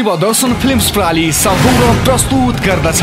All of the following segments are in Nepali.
शिव दर्शन फिल्म्स प्राली सगौरव प्रस्तुत गर्दछ।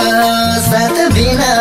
साथ बिना